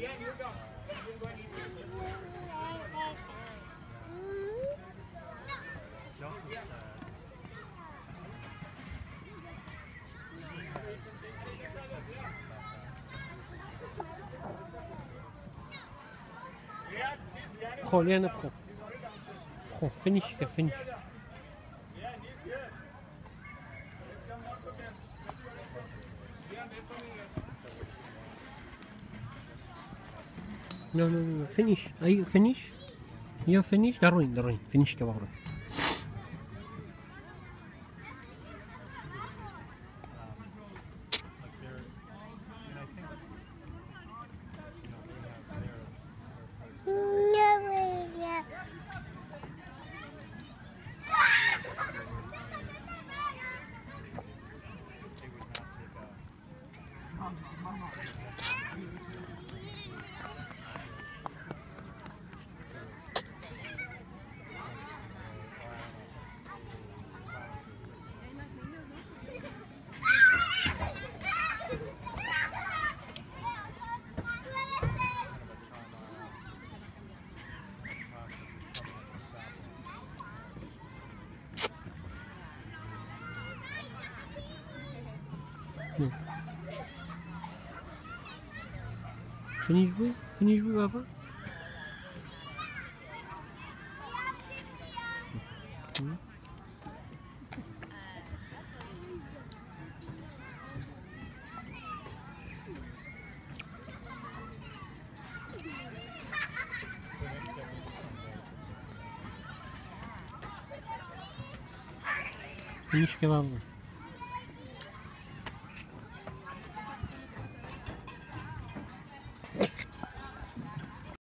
Yeah, you're done. Prends, Léana, prends. Prends, finish, gars, finish. No, no, no, finish. Are you finish? You're finished? Darwin, Darwin, finish ka a Finish jouer Finish jouer, papa Finish ka ba